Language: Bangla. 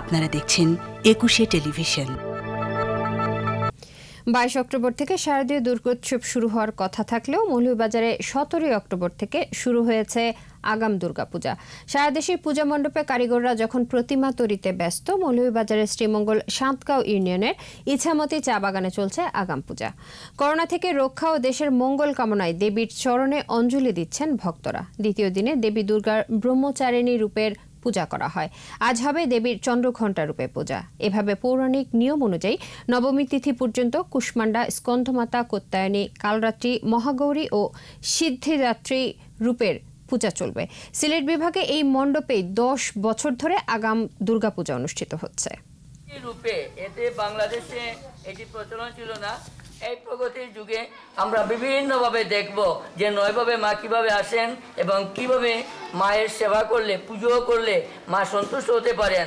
আপনারা দেখছেন একুশে টেলিভিশন। বাইশ অক্টোবর থেকে শারদীয় দুর্গোৎসব শুরু হওয়ার কথা থাকলেও মৌলভীবাজারে সতেরোই অক্টোবর থেকে শুরু হয়েছে আগাম দুর্গাপূজা। সারা দেশের পূজা মণ্ডপে কারিগররা যখন প্রতিমা তৈরিতে ব্যস্ত, মৌলভীবাজারের শ্রীমঙ্গল সাঁতগাঁও ইউনিয়নের ইছামতি চা বাগানে চলছে আগাম পূজা। করোনা থেকে রক্ষা ও দেশের মঙ্গল কামনায় দেবীর চরণে অঞ্জলি দিচ্ছেন ভক্তরা। দ্বিতীয় দিনে দেবী দুর্গার ব্রহ্মচারিণী রূপের পূজা করা হয়। আজ হবে দেবীর চন্দ্রঘণ্টা রূপে পূজা। এভাবে পৌরাণিক নিয়ম অনুযায়ী নবমী তিথি পর্যন্ত কুষ্মান্ডা স্কন্ধমাতা, কোত্তায়নী, কালরাত্রি, মহাগৌরী ও সিদ্ধিদাত্রী রূপের পূজা চলবে। সিলেট বিভাগে এই মণ্ডপে দশ বছর ধরে আগাম দুর্গাপূজা অনুষ্ঠিত হচ্ছে। রূপে এতে বাংলাদেশে এটি প্রচলন ছিল না। এই প্রগতির যুগে আমরা বিভিন্নভাবে দেখব যে নয়ভাবে মা কীভাবে আসেন এবং কীভাবে মায়ের সেবা করলে পুজো করলে মা সন্তুষ্ট হতে পারেন।